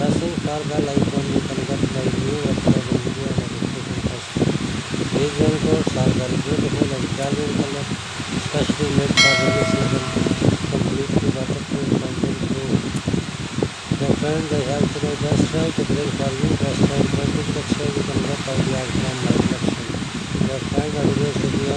Pressing for bell icon, you can get my new uploaded video notification first. Are very beautiful and dazzling color, especially made for rainy season, completely waterproof and windproof. Dear friends, I have today just right to bring for you best and quality collection you can get ideas from my collection. Dear friends, I will to the end.